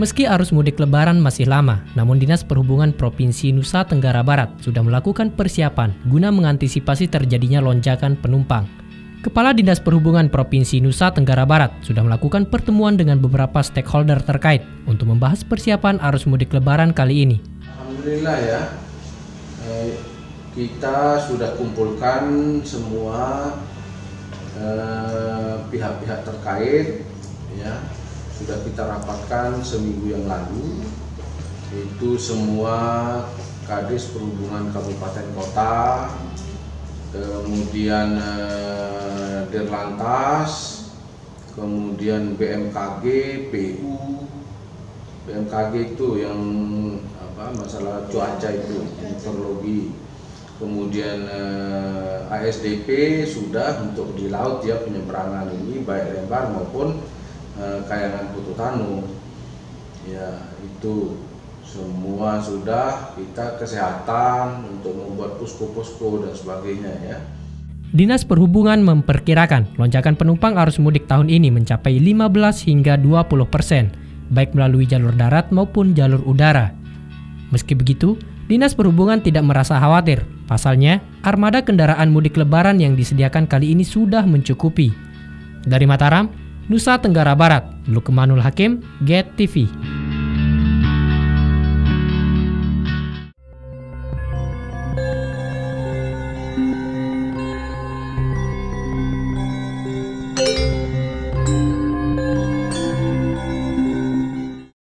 Meski arus mudik lebaran masih lama, namun Dinas Perhubungan Provinsi Nusa Tenggara Barat sudah melakukan persiapan guna mengantisipasi terjadinya lonjakan penumpang. Kepala Dinas Perhubungan Provinsi Nusa Tenggara Barat sudah melakukan pertemuan dengan beberapa stakeholder terkait untuk membahas persiapan arus mudik lebaran kali ini. Alhamdulillah ya, eh, kita sudah kumpulkan semua eh, pihak-pihak terkait ya sudah kita rapatkan seminggu yang lalu itu semua Kadis Perhubungan Kabupaten Kota kemudian eh, Dirlantas kemudian BMKG PU BMKG itu yang apa masalah cuaca itu meteorologi. Kemudian eh, ASDP sudah untuk di laut ya penyeberangan ini baik lebar maupun Eh, kayangan Putu Tanu ya itu semua sudah kita kesehatan untuk membuat posko-posko dan sebagainya ya. Dinas Perhubungan memperkirakan lonjakan penumpang arus mudik tahun ini mencapai 15 hingga 20 persen, baik melalui jalur darat maupun jalur udara. Meski begitu, Dinas Perhubungan tidak merasa khawatir. Pasalnya, armada kendaraan mudik lebaran yang disediakan kali ini sudah mencukupi. Dari Mataram, Nusa Tenggara Barat, Lukmanul Hakim, Get TV.